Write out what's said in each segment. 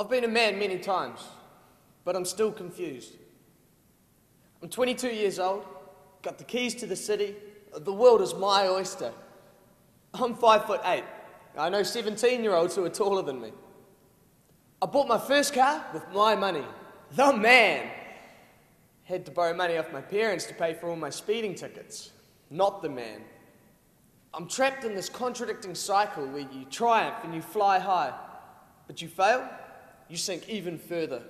I've been a man many times, but I'm still confused. I'm 22 years old, got the keys to the city, the world is my oyster. I'm five foot eight. I know 17 year olds who are taller than me. I bought my first car with my money. The man. Had to borrow money off my parents to pay for all my speeding tickets. Not the man. I'm trapped in this contradicting cycle where you triumph and you fly high, but you fail, you sink even further.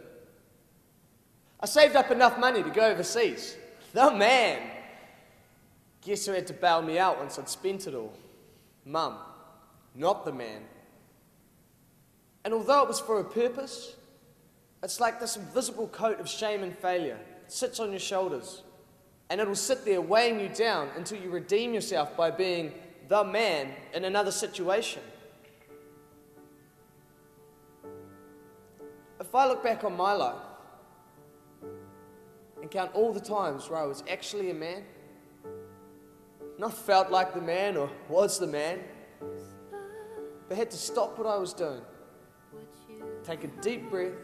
I saved up enough money to go overseas. The man. Guess who had to bail me out once I'd spent it all? Mum, not the man. And although it was for a purpose, it's like this invisible coat of shame and failure it sits on your shoulders. And it'll sit there weighing you down until you redeem yourself by being the man in another situation. If I look back on my life and count all the times where I was actually a man, not felt like the man or was the man, but had to stop what I was doing, take a deep breath,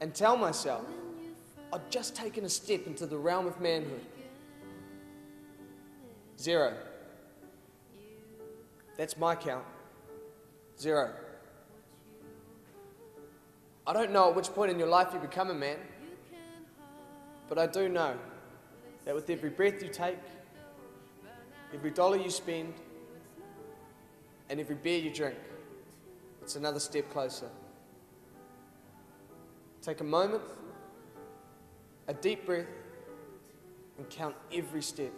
and tell myself I'd just taken a step into the realm of manhood. Zero. That's my count. Zero. I don't know at which point in your life you become a man, but I do know that with every breath you take, every dollar you spend, and every beer you drink, it's another step closer. Take a moment, a deep breath, and count every step.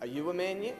Are you a man yet?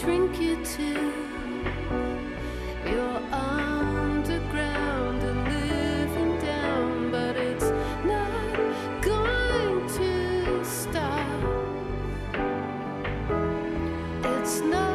shrink you to your underground and living down, but it's not going to stop. It's not.